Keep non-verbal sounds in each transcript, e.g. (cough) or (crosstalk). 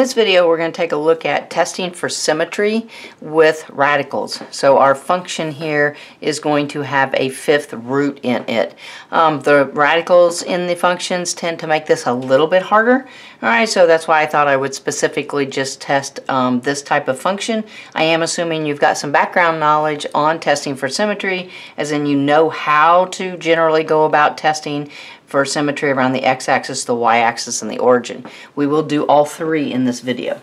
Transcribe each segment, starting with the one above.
this video, we're going to take a look at testing for symmetry with radicals. So our function here is going to have a fifth root in it. Um, the radicals in the functions tend to make this a little bit harder. Alright, so that's why I thought I would specifically just test um, this type of function. I am assuming you've got some background knowledge on testing for symmetry, as in you know how to generally go about testing for symmetry around the x-axis, the y-axis, and the origin. We will do all three in this video.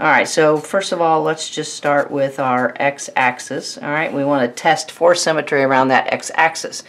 Alright, so first of all, let's just start with our x-axis. Alright, we want to test for symmetry around that x-axis.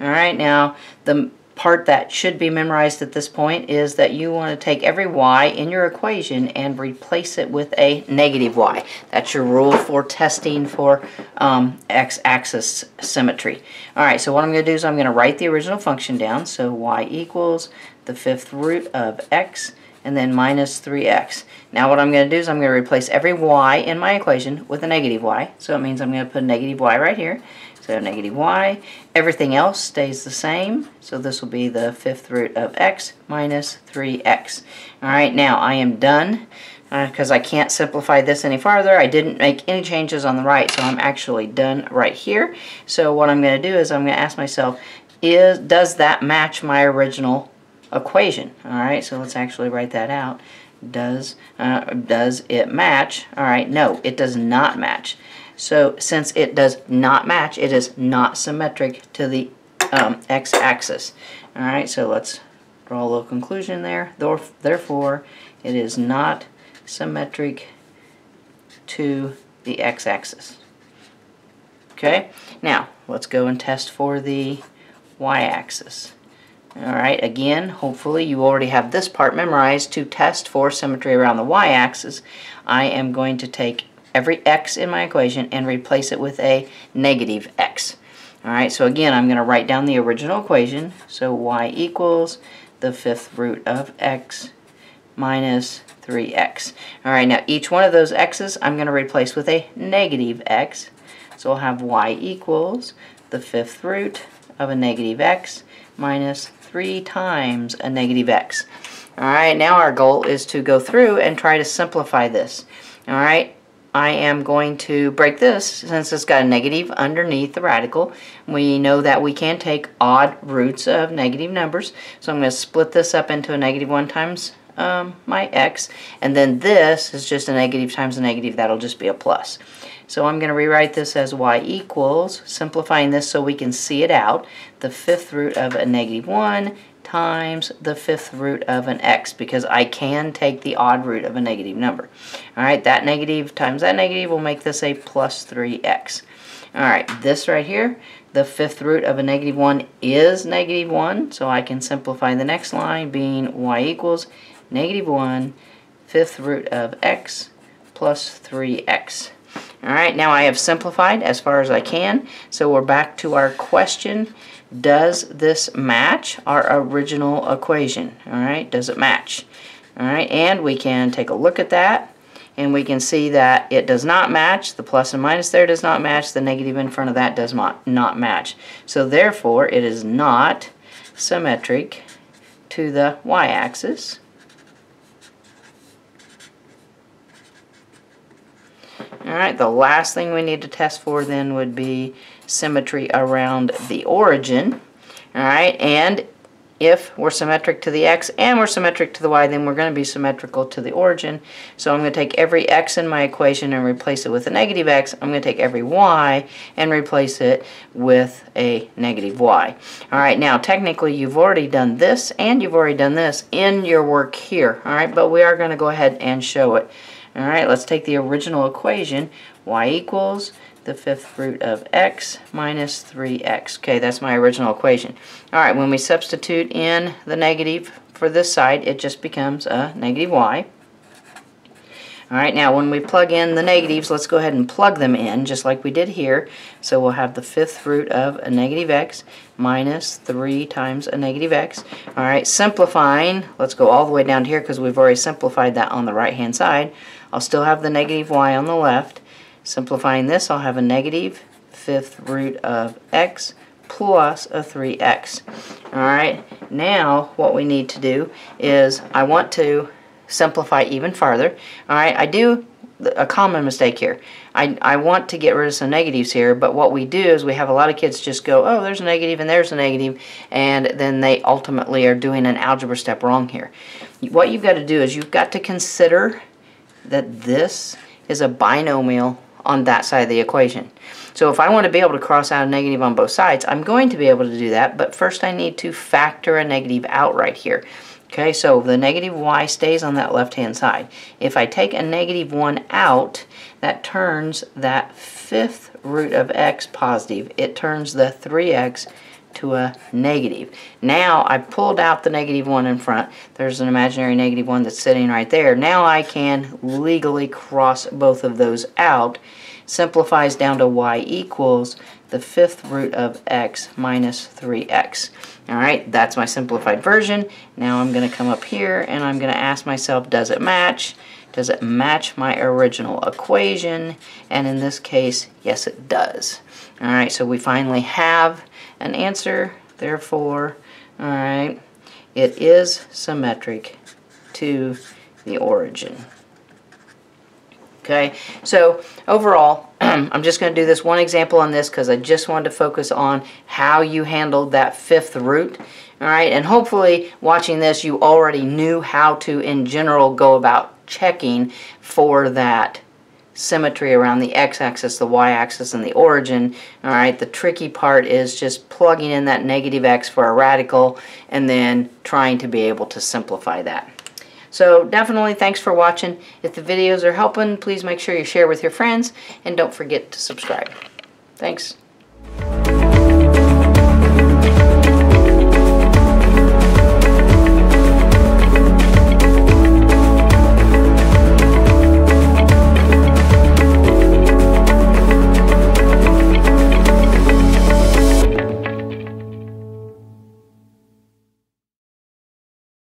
Alright, now the part that should be memorized at this point is that you want to take every y in your equation and replace it with a negative y. That's your rule for testing for um, x-axis symmetry. Alright, so what I'm going to do is I'm going to write the original function down. So y equals the fifth root of x and then minus 3x. Now what I'm going to do is I'm going to replace every y in my equation with a negative y. So it means I'm going to put a negative y right here. So negative y. Everything else stays the same. So this will be the fifth root of x minus 3x. Alright, now I am done because uh, I can't simplify this any farther. I didn't make any changes on the right, so I'm actually done right here. So what I'm going to do is I'm going to ask myself, is does that match my original equation? Alright, so let's actually write that out. Does, uh, does it match? Alright, no, it does not match. So since it does not match, it is not symmetric to the um, x-axis. Alright, so let's draw a little conclusion there. Therefore, it is not symmetric to the x-axis. Okay, now let's go and test for the y-axis. Alright, again, hopefully you already have this part memorized to test for symmetry around the y-axis. I am going to take every x in my equation and replace it with a negative x. Alright, so again, I'm going to write down the original equation. So y equals the fifth root of x minus 3x. Alright, now each one of those x's I'm going to replace with a negative x. So we'll have y equals the fifth root of a negative x minus 3 times a negative x. Alright, now our goal is to go through and try to simplify this. Alright, I am going to break this since it's got a negative underneath the radical. We know that we can take odd roots of negative numbers. So I'm going to split this up into a negative 1 times um, my x. And then this is just a negative times a negative. That'll just be a plus. So I'm going to rewrite this as y equals, simplifying this so we can see it out, the fifth root of a negative 1 times the fifth root of an x because I can take the odd root of a negative number. Alright, that negative times that negative will make this a plus 3x. Alright, this right here, the fifth root of a negative 1 is negative 1, so I can simplify the next line being y equals negative 1 fifth root of x plus 3x. Alright, now I have simplified as far as I can, so we're back to our question does this match our original equation? All right, does it match? All right, and we can take a look at that and we can see that it does not match. The plus and minus there does not match. The negative in front of that does not, not match. So therefore, it is not symmetric to the y-axis. Alright, the last thing we need to test for then would be symmetry around the origin. Alright, and if we're symmetric to the x and we're symmetric to the y, then we're going to be symmetrical to the origin. So I'm going to take every x in my equation and replace it with a negative x. I'm going to take every y and replace it with a negative y. Alright, now technically you've already done this and you've already done this in your work here. Alright, but we are going to go ahead and show it. Alright, let's take the original equation. y equals the fifth root of x minus 3x. Okay, that's my original equation. Alright, when we substitute in the negative for this side, it just becomes a negative y. Alright, now when we plug in the negatives, let's go ahead and plug them in, just like we did here. So we'll have the fifth root of a negative x minus 3 times a negative x. Alright, simplifying, let's go all the way down to here because we've already simplified that on the right-hand side. I'll still have the negative y on the left. Simplifying this, I'll have a negative fifth root of x plus a 3x. Alright, now what we need to do is I want to simplify even farther. All right, I do a common mistake here. I, I want to get rid of some negatives here, but what we do is we have a lot of kids just go, oh, there's a negative and there's a negative, and then they ultimately are doing an algebra step wrong here. What you've got to do is you've got to consider that this is a binomial on that side of the equation. So if I want to be able to cross out a negative on both sides, I'm going to be able to do that, but first I need to factor a negative out right here. Okay, so the negative y stays on that left-hand side. If I take a negative 1 out, that turns that fifth root of x positive. It turns the 3x to a negative. Now I pulled out the negative 1 in front. There's an imaginary negative 1 that's sitting right there. Now I can legally cross both of those out. Simplifies down to y equals the fifth root of x minus 3x. Alright, that's my simplified version. Now I'm going to come up here and I'm going to ask myself, does it match? Does it match my original equation? And in this case, yes it does. Alright, so we finally have an answer. Therefore, alright, it is symmetric to the origin. Okay, so overall, (clears throat) I'm just going to do this one example on this because I just wanted to focus on how you handled that fifth root. All right, and hopefully watching this you already knew how to, in general, go about checking for that symmetry around the x-axis, the y-axis, and the origin. All right, the tricky part is just plugging in that negative x for a radical and then trying to be able to simplify that. So definitely thanks for watching. If the videos are helping, please make sure you share with your friends and don't forget to subscribe. Thanks.